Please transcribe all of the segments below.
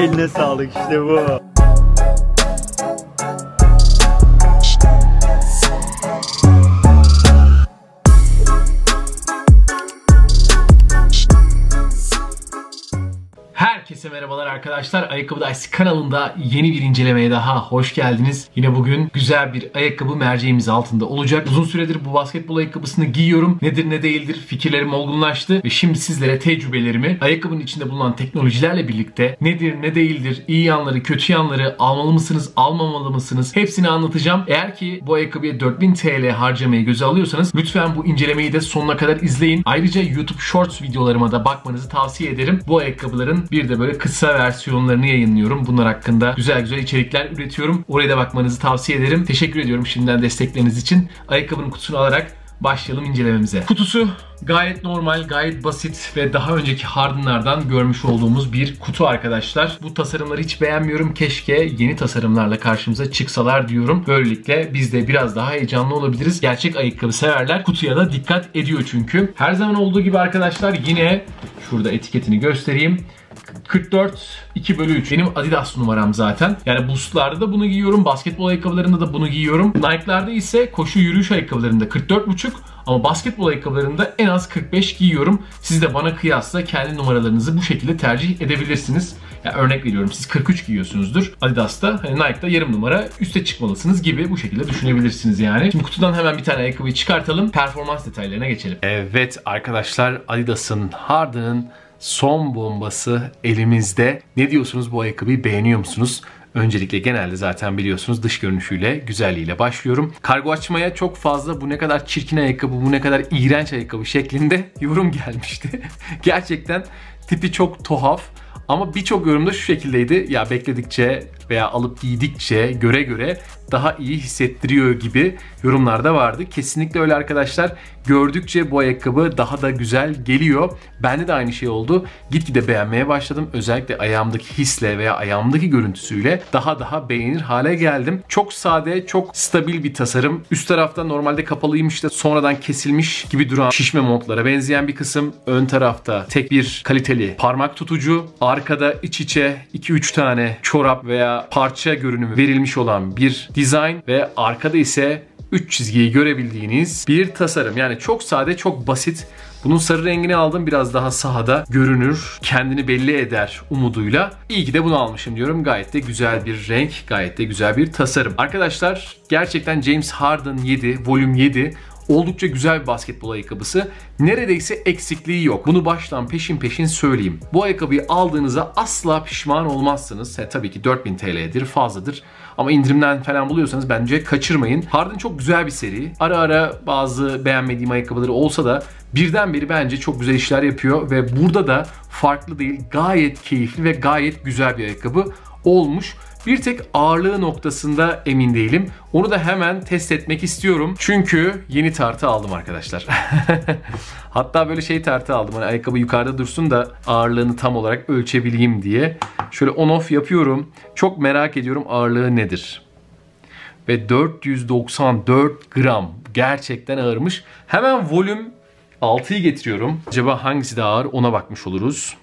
Eline sağlık işte bu. Arkadaşlar. Ayakkabı Dice kanalında yeni bir incelemeye daha hoş geldiniz. Yine bugün güzel bir ayakkabı merceğimiz altında olacak. Uzun süredir bu basketbol ayakkabısını giyiyorum. Nedir ne değildir fikirlerim olgunlaştı ve şimdi sizlere tecrübelerimi ayakkabının içinde bulunan teknolojilerle birlikte nedir ne değildir, iyi yanları, kötü yanları almalı mısınız, almamalı mısınız hepsini anlatacağım. Eğer ki bu ayakkabıya 4000 TL harcamayı göze alıyorsanız lütfen bu incelemeyi de sonuna kadar izleyin. Ayrıca YouTube Shorts videolarıma da bakmanızı tavsiye ederim. Bu ayakkabıların bir de böyle kısa versiyonlarını yayınlıyorum. Bunlar hakkında güzel güzel içerikler üretiyorum. Oraya da bakmanızı tavsiye ederim. Teşekkür ediyorum şimdiden destekleriniz için. Ayakkabının kutusunu alarak başlayalım incelememize. Kutusu gayet normal, gayet basit ve daha önceki Harden'lardan görmüş olduğumuz bir kutu arkadaşlar. Bu tasarımları hiç beğenmiyorum. Keşke yeni tasarımlarla karşımıza çıksalar diyorum. Böylelikle biz de biraz daha heyecanlı olabiliriz. Gerçek ayakkabı severler kutuya da dikkat ediyor çünkü. Her zaman olduğu gibi arkadaşlar yine şurada etiketini göstereyim. 44 2 bölü 3. Benim Adidas numaram zaten. Yani boostlarda da bunu giyiyorum. Basketbol ayakkabılarında da bunu giyiyorum. Nike'larda ise koşu yürüyüş ayakkabılarında 44,5 ama basketbol ayakkabılarında en az 45 giyiyorum. Siz de bana kıyasla kendi numaralarınızı bu şekilde tercih edebilirsiniz. Yani örnek veriyorum siz 43 giyiyorsunuzdur. Adidas'ta hani Nike'da yarım numara üste çıkmalısınız gibi bu şekilde düşünebilirsiniz yani. Şimdi kutudan hemen bir tane ayakkabıyı çıkartalım. Performans detaylarına geçelim. Evet arkadaşlar Adidas'ın Harden'ın son bombası elimizde. Ne diyorsunuz bu ayakkabıyı beğeniyor musunuz? Öncelikle genelde zaten biliyorsunuz dış görünüşüyle, güzelliğiyle başlıyorum. Kargo açmaya çok fazla bu ne kadar çirkin ayakkabı, bu ne kadar iğrenç ayakkabı şeklinde yorum gelmişti. Gerçekten tipi çok tuhaf. Ama birçok yorumda şu şekildeydi. Ya bekledikçe veya alıp giydikçe göre göre daha iyi hissettiriyor gibi yorumlarda vardı. Kesinlikle öyle arkadaşlar. Gördükçe bu ayakkabı daha da güzel geliyor. Bende de aynı şey oldu. Gitgide beğenmeye başladım. Özellikle ayağımdaki hisle veya ayağımdaki görüntüsüyle daha daha beğenir hale geldim. Çok sade, çok stabil bir tasarım. Üst tarafta normalde kapalıymış da sonradan kesilmiş gibi duran şişme montlara benzeyen bir kısım. Ön tarafta tek bir kaliteli parmak tutucu. Arkada iç içe 2-3 tane çorap veya parça görünümü verilmiş olan bir dizayn ve arkada ise 3 çizgiyi görebildiğiniz bir tasarım. Yani çok sade, çok basit. Bunun sarı rengini aldım biraz daha sahada görünür, kendini belli eder umuduyla. İyi ki de bunu almışım diyorum. Gayet de güzel bir renk, gayet de güzel bir tasarım. Arkadaşlar gerçekten James Harden 7, Volume 7 oldukça güzel bir basketbol ayakkabısı. Neredeyse eksikliği yok. Bunu baştan peşin peşin söyleyeyim. Bu ayakkabıyı aldığınızda asla pişman olmazsınız. He, tabii ki 4000 TL'dir, fazladır. Ama indirimden falan buluyorsanız bence kaçırmayın. Harden çok güzel bir seri. Ara ara bazı beğenmediğim ayakkabıları olsa da birdenbire bence çok güzel işler yapıyor ve burada da farklı değil gayet keyifli ve gayet güzel bir ayakkabı olmuş. Bir tek ağırlığı noktasında emin değilim. Onu da hemen test etmek istiyorum. Çünkü yeni tartı aldım arkadaşlar. Hatta böyle şey tartı aldım. Hani ayakkabı yukarıda dursun da ağırlığını tam olarak ölçebileyim diye. Şöyle on off yapıyorum. Çok merak ediyorum ağırlığı nedir? Ve 494 gram. Gerçekten ağırmış. Hemen volüm 6'yı getiriyorum. Acaba hangisi daha ağır ona bakmış oluruz.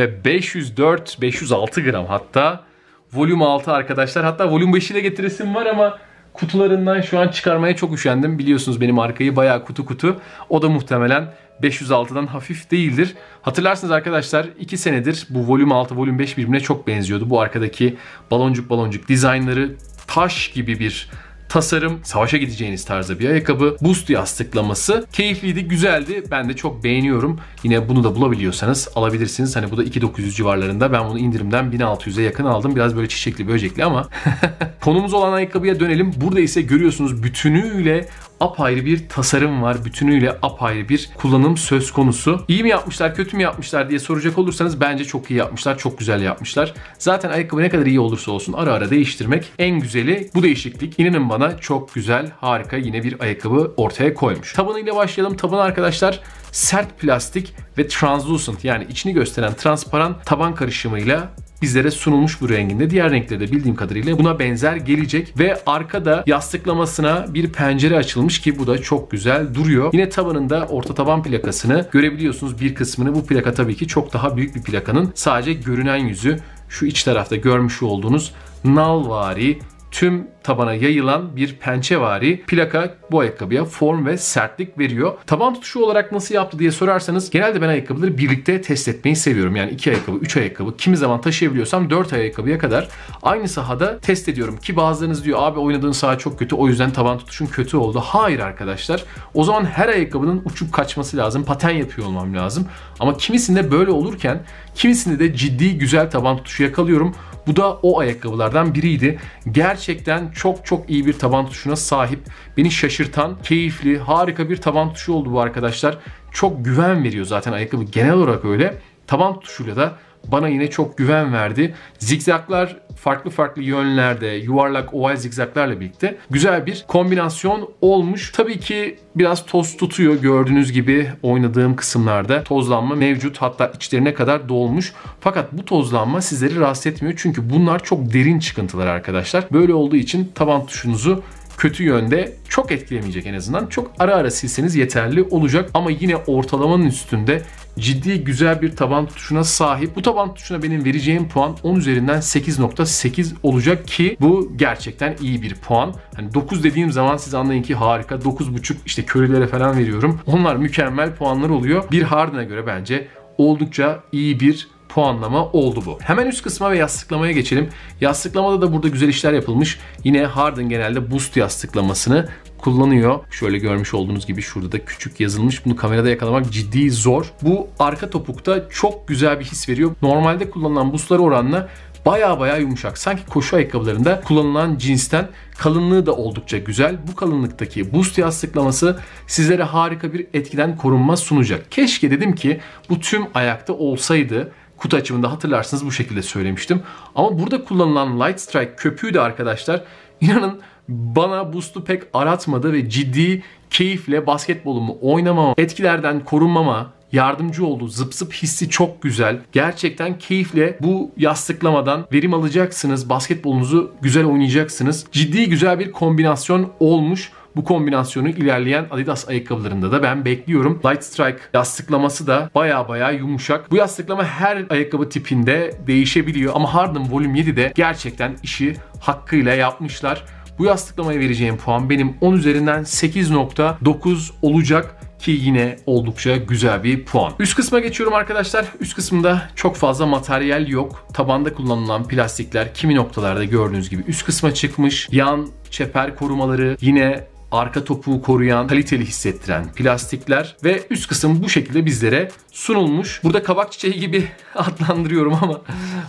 Ve 504, 506 gram hatta. Volüm 6 arkadaşlar. Hatta volüm 5'i de getiresim var ama kutularından şu an çıkarmaya çok üşendim. Biliyorsunuz benim arkayı bayağı kutu kutu. O da muhtemelen 506'dan hafif değildir. Hatırlarsınız arkadaşlar 2 senedir bu volüm 6, volüm 5 birbirine çok benziyordu. Bu arkadaki baloncuk baloncuk dizaynları taş gibi bir tasarım, savaşa gideceğiniz tarzda bir ayakkabı. Boost yastıklaması keyifliydi, güzeldi. Ben de çok beğeniyorum. Yine bunu da bulabiliyorsanız alabilirsiniz. Hani bu da 2900 civarlarında. Ben bunu indirimden 1600'e yakın aldım. Biraz böyle çiçekli böcekli ama konumuz olan ayakkabıya dönelim. Burada ise görüyorsunuz bütünüyle apayrı bir tasarım var. Bütünüyle apayrı bir kullanım söz konusu. İyi mi yapmışlar, kötü mü yapmışlar diye soracak olursanız bence çok iyi yapmışlar. Çok güzel yapmışlar. Zaten ayakkabı ne kadar iyi olursa olsun ara ara değiştirmek en güzeli bu değişiklik. İnanın bana çok güzel, harika yine bir ayakkabı ortaya koymuş. Tabanıyla başlayalım. Taban arkadaşlar sert plastik ve translucent yani içini gösteren transparan taban karışımıyla bizlere sunulmuş bu renginde. Diğer renkleri de bildiğim kadarıyla buna benzer gelecek ve arkada yastıklamasına bir pencere açılmış ki bu da çok güzel duruyor. Yine tabanında orta taban plakasını görebiliyorsunuz bir kısmını. Bu plaka tabii ki çok daha büyük bir plakanın. Sadece görünen yüzü şu iç tarafta görmüş olduğunuz nalvari tüm tabana yayılan bir pençevari plaka bu ayakkabıya form ve sertlik veriyor. Taban tutuşu olarak nasıl yaptı diye sorarsanız genelde ben ayakkabıları birlikte test etmeyi seviyorum. Yani 2 ayakkabı, 3 ayakkabı, kimi zaman taşıyabiliyorsam 4 ayakkabıya kadar aynı sahada test ediyorum. Ki bazılarınız diyor abi oynadığın saha çok kötü o yüzden taban tutuşun kötü oldu. Hayır arkadaşlar. O zaman her ayakkabının uçup kaçması lazım. Paten yapıyor olmam lazım. Ama kimisinde böyle olurken kimisinde de ciddi güzel taban tutuşu yakalıyorum. Bu da o ayakkabılardan biriydi. Gerçekten çok çok iyi bir taban tuşuna sahip. Beni şaşırtan, keyifli, harika bir taban tuşu oldu bu arkadaşlar. Çok güven veriyor zaten ayakkabı genel olarak öyle. Taban tuşuyla da bana yine çok güven verdi. Zigzaklar farklı farklı yönlerde yuvarlak oval zigzaklarla birlikte güzel bir kombinasyon olmuş. Tabii ki biraz toz tutuyor gördüğünüz gibi oynadığım kısımlarda tozlanma mevcut hatta içlerine kadar dolmuş. Fakat bu tozlanma sizleri rahatsız etmiyor çünkü bunlar çok derin çıkıntılar arkadaşlar. Böyle olduğu için taban tuşunuzu kötü yönde çok etkilemeyecek en azından. Çok ara ara silseniz yeterli olacak ama yine ortalamanın üstünde ciddi güzel bir taban tutuşuna sahip. Bu taban tutuşuna benim vereceğim puan 10 üzerinden 8.8 olacak ki bu gerçekten iyi bir puan. Hani 9 dediğim zaman siz anlayın ki harika. 9.5 işte körelere falan veriyorum. Onlar mükemmel puanlar oluyor. Bir Harden'a göre bence oldukça iyi bir puanlama oldu bu. Hemen üst kısma ve yastıklamaya geçelim. Yastıklamada da burada güzel işler yapılmış. Yine Harden genelde boost yastıklamasını kullanıyor. Şöyle görmüş olduğunuz gibi şurada da küçük yazılmış. Bunu kamerada yakalamak ciddi zor. Bu arka topukta çok güzel bir his veriyor. Normalde kullanılan boostlara oranla baya baya yumuşak. Sanki koşu ayakkabılarında kullanılan cinsten kalınlığı da oldukça güzel. Bu kalınlıktaki boost yastıklaması sizlere harika bir etkiden korunma sunacak. Keşke dedim ki bu tüm ayakta olsaydı kutu açımında hatırlarsınız bu şekilde söylemiştim. Ama burada kullanılan Light Strike köpüğü de arkadaşlar inanın bana boost'u pek aratmadı ve ciddi keyifle basketbolumu oynamama, etkilerden korunmama, yardımcı oldu. Zıp zıp hissi çok güzel. Gerçekten keyifle bu yastıklamadan verim alacaksınız. Basketbolunuzu güzel oynayacaksınız. Ciddi güzel bir kombinasyon olmuş. Bu kombinasyonu ilerleyen Adidas ayakkabılarında da ben bekliyorum. Light Strike yastıklaması da baya baya yumuşak. Bu yastıklama her ayakkabı tipinde değişebiliyor ama Harden Volume 7'de gerçekten işi hakkıyla yapmışlar. Bu yastıklamaya vereceğim puan benim 10 üzerinden 8.9 olacak ki yine oldukça güzel bir puan. Üst kısma geçiyorum arkadaşlar. Üst kısımda çok fazla materyal yok. Tabanda kullanılan plastikler kimi noktalarda gördüğünüz gibi üst kısma çıkmış. Yan çeper korumaları yine arka topuğu koruyan, kaliteli hissettiren plastikler ve üst kısım bu şekilde bizlere sunulmuş. Burada kabak çiçeği gibi adlandırıyorum ama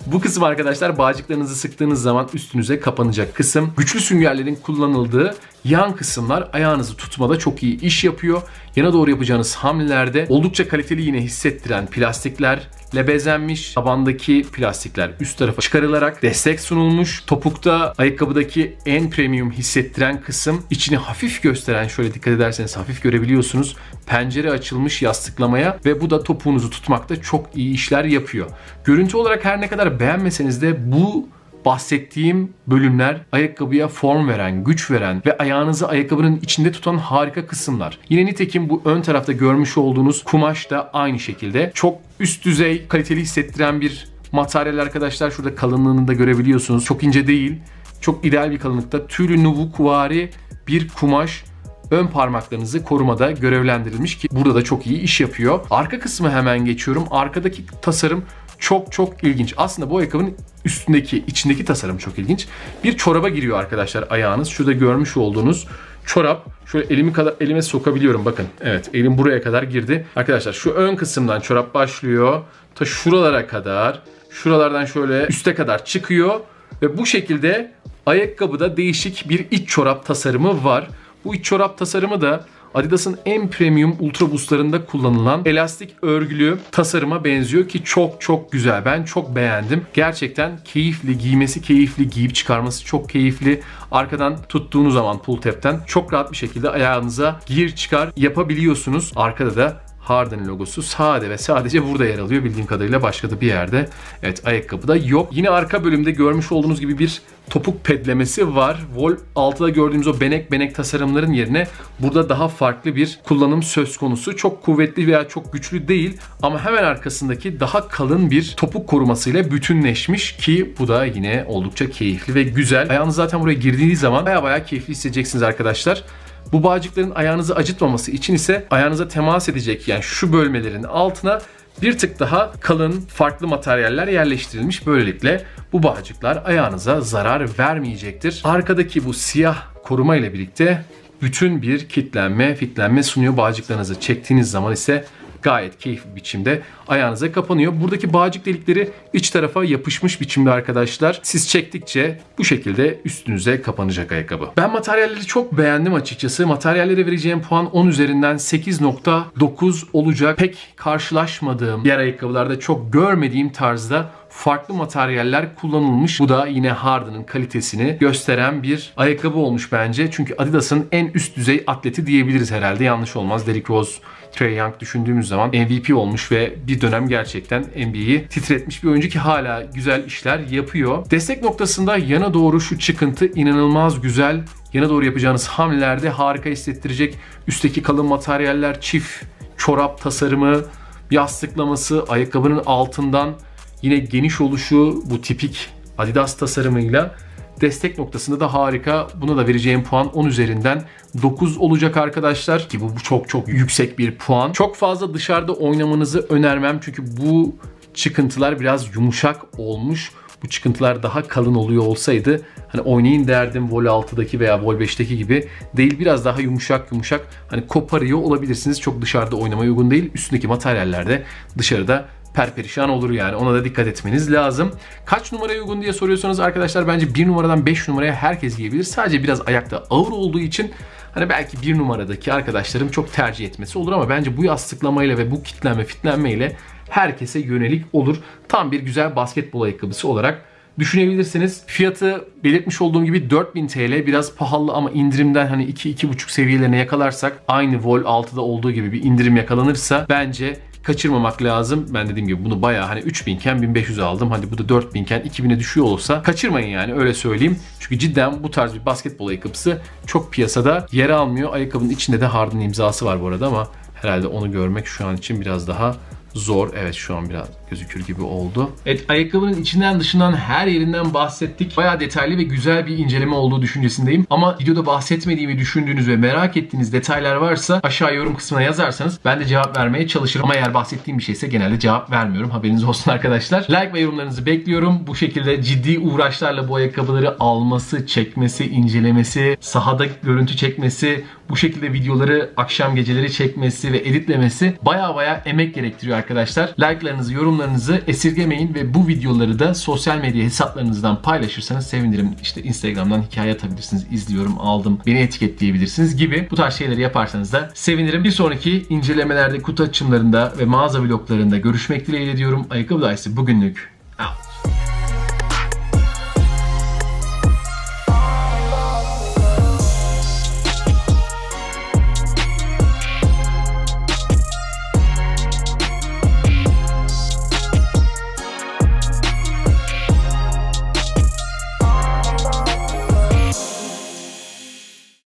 bu kısım arkadaşlar bağcıklarınızı sıktığınız zaman üstünüze kapanacak kısım. Güçlü süngerlerin kullanıldığı yan kısımlar ayağınızı tutmada çok iyi iş yapıyor. Yana doğru yapacağınız hamlelerde oldukça kaliteli yine hissettiren plastikler ile bezenmiş. Tabandaki plastikler üst tarafa çıkarılarak destek sunulmuş. Topukta ayakkabıdaki en premium hissettiren kısım içini hafif gösteren şöyle dikkat ederseniz hafif görebiliyorsunuz. Pencere açılmış yastıklamaya ve bu da topuğunuzu tutmakta çok iyi işler yapıyor. Görüntü olarak her ne kadar beğenmeseniz de bu bahsettiğim bölümler ayakkabıya form veren, güç veren ve ayağınızı ayakkabının içinde tutan harika kısımlar. Yine nitekim bu ön tarafta görmüş olduğunuz kumaş da aynı şekilde çok üst düzey kaliteli hissettiren bir materyal arkadaşlar. Şurada kalınlığını da görebiliyorsunuz. Çok ince değil. Çok ideal bir kalınlıkta. Tülü nuvukvari bir kumaş ön parmaklarınızı korumada görevlendirilmiş ki burada da çok iyi iş yapıyor. Arka kısmı hemen geçiyorum. Arkadaki tasarım çok çok ilginç. Aslında bu ayakkabının üstündeki, içindeki tasarım çok ilginç. Bir çoraba giriyor arkadaşlar ayağınız. Şurada görmüş olduğunuz çorap. Şöyle elimi kadar elime sokabiliyorum bakın. Evet elim buraya kadar girdi. Arkadaşlar şu ön kısımdan çorap başlıyor. Ta şuralara kadar. Şuralardan şöyle üste kadar çıkıyor. Ve bu şekilde ayakkabıda değişik bir iç çorap tasarımı var. Bu iç çorap tasarımı da Adidas'ın en premium ultra boostlarında kullanılan elastik örgülü tasarıma benziyor ki çok çok güzel. Ben çok beğendim. Gerçekten keyifli, giymesi keyifli, giyip çıkarması çok keyifli. Arkadan tuttuğunuz zaman pull tab'ten çok rahat bir şekilde ayağınıza gir çıkar yapabiliyorsunuz. Arkada da Harden logosu sade ve sadece burada yer alıyor bildiğim kadarıyla başka da bir yerde. Evet ayakkabıda yok. Yine arka bölümde görmüş olduğunuz gibi bir topuk pedlemesi var. Vol 6'da gördüğümüz o benek benek tasarımların yerine burada daha farklı bir kullanım söz konusu. Çok kuvvetli veya çok güçlü değil ama hemen arkasındaki daha kalın bir topuk korumasıyla bütünleşmiş ki bu da yine oldukça keyifli ve güzel. Ayağınız zaten buraya girdiğiniz zaman baya baya keyifli hissedeceksiniz arkadaşlar. Bu bağcıkların ayağınızı acıtmaması için ise ayağınıza temas edecek yani şu bölmelerin altına bir tık daha kalın farklı materyaller yerleştirilmiş. Böylelikle bu bağcıklar ayağınıza zarar vermeyecektir. Arkadaki bu siyah koruma ile birlikte bütün bir kitlenme, fitlenme sunuyor. Bağcıklarınızı çektiğiniz zaman ise gayet keyifli biçimde ayağınıza kapanıyor. Buradaki bağcık delikleri iç tarafa yapışmış biçimde arkadaşlar. Siz çektikçe bu şekilde üstünüze kapanacak ayakkabı. Ben materyalleri çok beğendim açıkçası. Materyallere vereceğim puan 10 üzerinden 8.9 olacak. Pek karşılaşmadığım, diğer ayakkabılarda çok görmediğim tarzda farklı materyaller kullanılmış. Bu da yine Harden'ın kalitesini gösteren bir ayakkabı olmuş bence. Çünkü Adidas'ın en üst düzey atleti diyebiliriz herhalde. Yanlış olmaz. Derrick Rose Trey Young düşündüğümüz zaman MVP olmuş ve bir dönem gerçekten NBA'yi titretmiş bir oyuncu ki hala güzel işler yapıyor. Destek noktasında yana doğru şu çıkıntı inanılmaz güzel. Yana doğru yapacağınız hamlelerde harika hissettirecek. Üstteki kalın materyaller, çift çorap tasarımı, yastıklaması, ayakkabının altından yine geniş oluşu bu tipik Adidas tasarımıyla Destek noktasında da harika. Buna da vereceğim puan 10 üzerinden 9 olacak arkadaşlar. Ki bu çok çok yüksek bir puan. Çok fazla dışarıda oynamanızı önermem. Çünkü bu çıkıntılar biraz yumuşak olmuş. Bu çıkıntılar daha kalın oluyor olsaydı hani oynayın derdim Vol 6'daki veya Vol 5'teki gibi değil biraz daha yumuşak yumuşak hani koparıyor olabilirsiniz. Çok dışarıda oynamaya uygun değil. Üstündeki materyallerde dışarıda perperişan olur yani. Ona da dikkat etmeniz lazım. Kaç numaraya uygun diye soruyorsanız arkadaşlar bence 1 numaradan 5 numaraya herkes giyebilir. Sadece biraz ayakta ağır olduğu için hani belki 1 numaradaki arkadaşlarım çok tercih etmesi olur ama bence bu yastıklamayla ve bu kitlenme fitlenmeyle herkese yönelik olur. Tam bir güzel basketbol ayakkabısı olarak düşünebilirsiniz. Fiyatı belirtmiş olduğum gibi 4000 TL biraz pahalı ama indirimden hani 2-2,5 seviyelerine yakalarsak aynı Vol 6'da olduğu gibi bir indirim yakalanırsa bence kaçırmamak lazım. Ben dediğim gibi bunu bayağı hani 3000 iken 1500 aldım. Hadi bu da 4000 iken 2000'e düşüyor olsa kaçırmayın yani öyle söyleyeyim. Çünkü cidden bu tarz bir basketbol ayakkabısı çok piyasada yer almıyor. Ayakkabının içinde de Harden imzası var bu arada ama herhalde onu görmek şu an için biraz daha zor. Evet şu an biraz gözükür gibi oldu. Evet ayakkabının içinden dışından her yerinden bahsettik. Bayağı detaylı ve güzel bir inceleme olduğu düşüncesindeyim. Ama videoda bahsetmediğimi düşündüğünüz ve merak ettiğiniz detaylar varsa aşağı yorum kısmına yazarsanız ben de cevap vermeye çalışırım. Ama eğer bahsettiğim bir şeyse genelde cevap vermiyorum. Haberiniz olsun arkadaşlar. Like ve yorumlarınızı bekliyorum. Bu şekilde ciddi uğraşlarla bu ayakkabıları alması, çekmesi, incelemesi, sahada görüntü çekmesi, bu şekilde videoları akşam geceleri çekmesi ve editlemesi baya baya emek gerektiriyor arkadaşlar. Like'larınızı, yorumlarınızı esirgemeyin ve bu videoları da sosyal medya hesaplarınızdan paylaşırsanız sevinirim. İşte Instagram'dan hikaye atabilirsiniz. izliyorum, aldım, beni etiketleyebilirsiniz gibi bu tarz şeyleri yaparsanız da sevinirim. Bir sonraki incelemelerde, kutu açımlarında ve mağaza vloglarında görüşmek dileğiyle diyorum. Ayakkabı Dayısı bugünlük